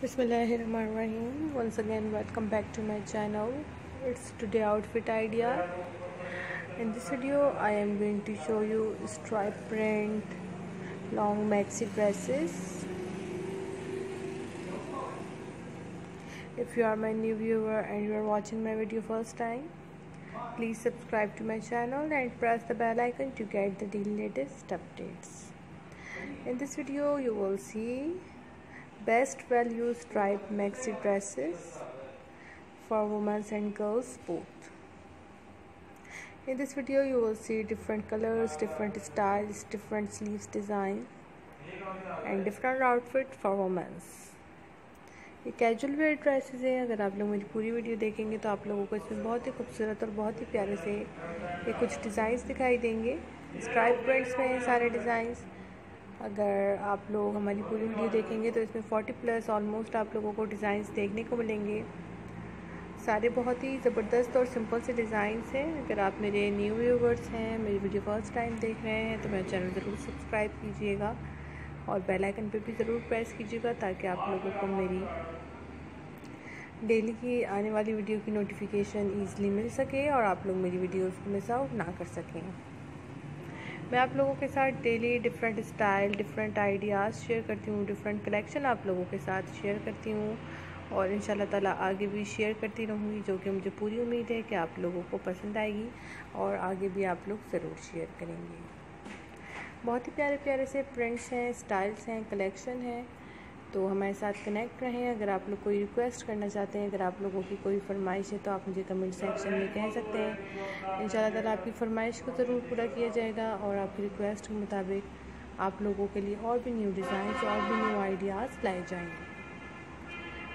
Bismillahirrahmanirrahim. Once again, welcome back to my channel. It's today outfit idea. In this video, I am going to show you stripe print long maxi dresses. If you are my new viewer and you are watching my video first time, please subscribe to my channel and press the bell icon to get the latest updates. In this video, you will see best well value stripe maxi dresses for womens and girls both in this video you will see different colours different styles different sleeves design and different outfit for womens ये casual wear dresses हैं। अगर आप लोग मेरी पूरी video देखेंगे तो आप लोगों को इसमें बहुत ही खूबसूरत और बहुत ही प्यारे से ये कुछ डिज़ाइंस दिखाई देंगे। स्ट्राइप प्रिंट्स में सारे डिज़ाइंस अगर आप लोग हमारी पूरी वीडियो देखेंगे तो इसमें 40 प्लस ऑलमोस्ट आप लोगों को डिज़ाइंस देखने को मिलेंगे। सारे बहुत ही ज़बरदस्त और सिंपल से डिज़ाइंस हैं। अगर आप मेरे न्यू व्यूवर्स हैं, मेरी वीडियो फ़र्स्ट टाइम देख रहे हैं तो मेरा चैनल ज़रूर सब्सक्राइब कीजिएगा और बेल आइकन पे भी ज़रूर प्रेस कीजिएगा ताकि आप लोगों को मेरी डेली की आने वाली वीडियो की नोटिफिकेशन ईज़िली मिल सके और आप लोग मेरी वीडियोज़ को मिस आउट ना कर सकें। मैं आप लोगों के साथ daily different style different ideas share करती हूँ डिफरेंट कलेक्शन आप लोगों के साथ शेयर करती हूँ और इन ताला आगे भी शेयर करती रहूँगी, जो कि मुझे पूरी उम्मीद है कि आप लोगों को पसंद आएगी और आगे भी आप लोग ज़रूर शेयर करेंगे। बहुत ही प्यारे प्यारे से प्रिंट्स हैं स्टाइल्स हैं कलेक्शन है। तो हमारे साथ कनेक्ट रहें। अगर आप लोग कोई रिक्वेस्ट करना चाहते हैं, अगर आप लोगों की कोई फरमाइश है तो आप मुझे कमेंट सेक्शन में कह सकते हैं। इन ताला आपकी फरमाइश को ज़रूर पूरा किया जाएगा और आपकी रिक्वेस्ट के मुताबिक आप लोगों के लिए और भी न्यू डिज़ाइन और भी न्यू आइडियाज़ लाए जाएँगे।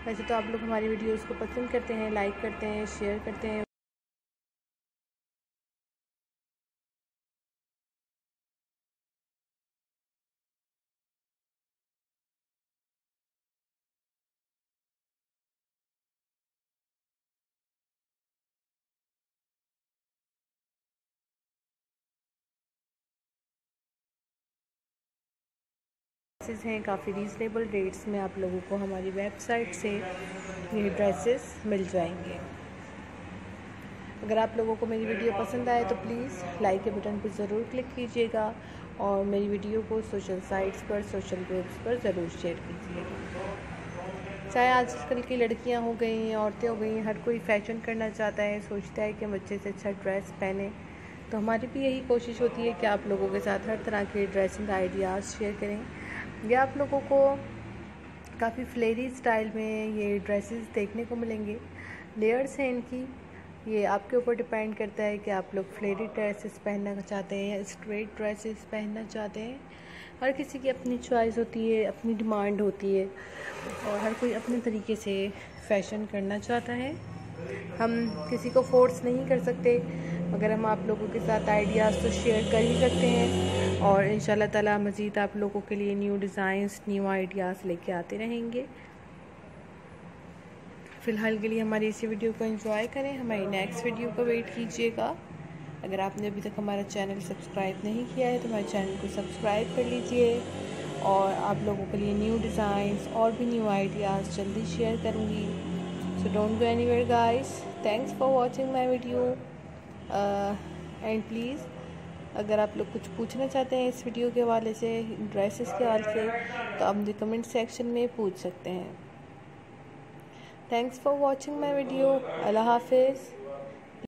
वैसे तो आप लोग हमारी वीडियोज़ को पसंद करते हैं लाइक करते हैं शेयर करते हैं ड्रेसेस हैं, काफ़ी रीज़नेबल रेट्स में आप लोगों को हमारी वेबसाइट से ये ड्रेसेस मिल जाएँगे। अगर आप लोगों को मेरी वीडियो पसंद आए तो प्लीज़ लाइक के बटन पर ज़रूर क्लिक कीजिएगा और मेरी वीडियो को सोशल साइट्स पर सोशल ग्रुप्स पर ज़रूर शेयर कीजिएगा चाहे आजकल की लड़कियाँ हो गई हैं, औरतें हो गई हैं, हर कोई फ़ैशन करना चाहता है, सोचता है कि हम अच्छे से अच्छा ड्रेस पहने तो हमारी भी यही कोशिश होती है कि आप लोगों के साथ हर तरह के ड्रेसिंग आइडियाज़ शेयर करें। ये आप लोगों को काफ़ी फ्लेरी स्टाइल में ये ड्रेसेस देखने को मिलेंगे। लेयर्स हैं इनकी। ये आपके ऊपर डिपेंड करता है कि आप लोग फ्लेरी ड्रेसेस पहनना चाहते हैं या स्ट्रेट ड्रेसेस पहनना चाहते हैं। हर किसी की अपनी चॉइस होती है, अपनी डिमांड होती है और हर कोई अपने तरीके से फ़ैशन करना चाहता है। हम किसी को फोर्स नहीं कर सकते। मगर हम आप लोगों के साथ आइडियाज़ तो शेयर कर ही सकते हैं। और इन ताला मज़ीद आप लोगों के लिए न्यू डिज़ाइंस न्यू आइडियाज़ लेके आते रहेंगे। फ़िलहाल के लिए हमारी इसी वीडियो को एंजॉय करें। हमारी नेक्स्ट वीडियो का वेट कीजिएगा। अगर आपने अभी तक हमारा चैनल सब्सक्राइब नहीं किया है तो हमारे चैनल को सब्सक्राइब कर लीजिए और आप लोगों के लिए न्यू डिज़ाइंस और भी न्यू आइडियाज़ जल्दी शेयर करूँगी। So don't go anywhere guys thanks for watching my video and please अगर आप लोग कुछ पूछना चाहते हैं इस वीडियो के हवाले से ड्रेसेस के हवाले से तो आप मुझे कमेंट सेक्शन में पूछ सकते हैं। Thanks for watching my video अल्लाह हाफिज़।